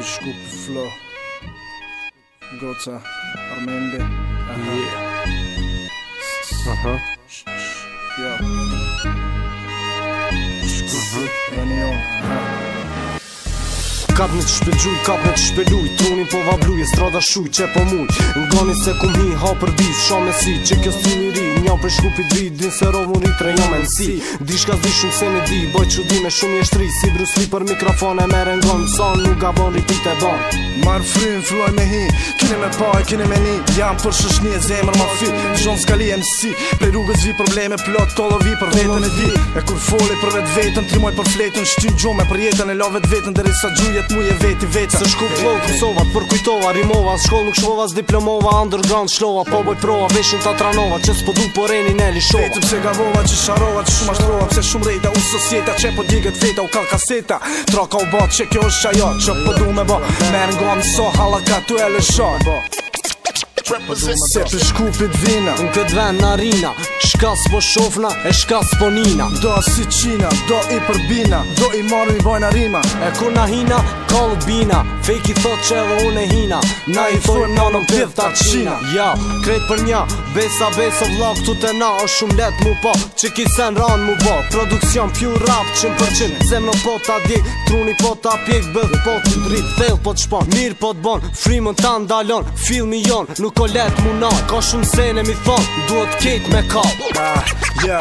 di shku për flow Goca, Armende Aha Aha ja Shku për Në një Kap në të shpegjuj, kap në të shpegjuj Trunin po vabluj, e strada shuj, që po muj Në gani se hi, ha për biz, shame si Që kjo stil i ri, Unë jam për shkupi dhvi, dhvi në sërov unë i tre jam MC Dishka zdi shumë se me di, boj që di me shumë jesht ri Si Bruce Lee për mikrofon e mere në gonë Son, nuk ga bon, ripi të bon Marë frim, fluaj me hi, kine me pa e kine me ni Jam për shëshni e zemër ma fi, shon s'kali MC Për rrugë zvi probleme, plot të lovi për vetën e di E kur foli për vetë vetën, trimoj për fletën Shtim gjo për jetën e lo vetë vetën Dere sa gjujet mu je veti vetën Se shku flow, Për kujtova, rimova Shkoll nuk shlova, zdiplomova, underground, shlova Po boj proa, veshin ta tranova, qës po du po e në li shoha Vetëm se gavova që sharova që shumë ashtrova Pse shumë rejta u sosjeta që po digët fita u kal kaseta Troka u bot që kjo është qajo që po du me bo Merë nga më soha la tu e lë shoha represent Se po për shkupit vina në këtë ven në arina Shka s'po shofna E shka s'po nina Do si qina Do i përbina Do i marrë i bajnë rima E ku na hina Kallë bina Feki i thot që edhe unë e hina Na i thot në nëm pith të qina Ja, krejt për nja Besa beso vlog të të na është shumë let mu po Që ki sen ran mu po Produksion pju rap 100% për qim Se më po ta di Truni po ta pjek bëdhe Po të ndrit Thel po të shpon Mir po të bon Frimën ta ndalon Filmi jon Nuk kolet munat Ka shumë sene mi thot, duhet kejt me kap Ja,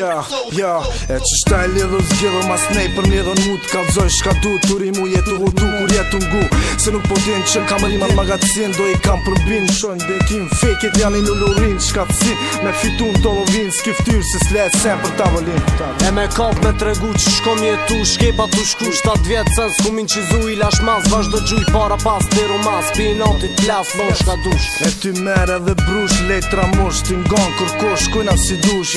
ja, ja E që shtaj lidhën zgjidhën Mas nej për një dhe në mut Kalzoj shka du të rimu jetu Hu du kur jetu ngu Se nuk po din që në kamëri magazin Do i kam përbin Shonjnë dhe kim fake it Janë i lullurin Shka të zin Me fitu në të lovin Skiftyr se s'le e sen për tavolin E me kap me tregu që shkom jetu Shkepa të shku shtat vjetë Se nësë që zu i lash mas Vash do gjuj para pas Dero mas Pinotit plas Mosh ka dush E ty mere dhe brush Lejtra mosh Tingon kërkosh Kujna si dush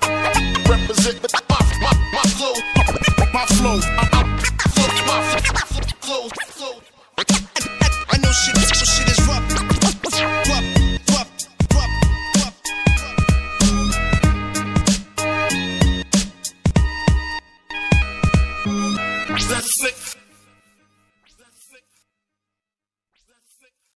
My, my, my flow, my flow, I know shit, is rough.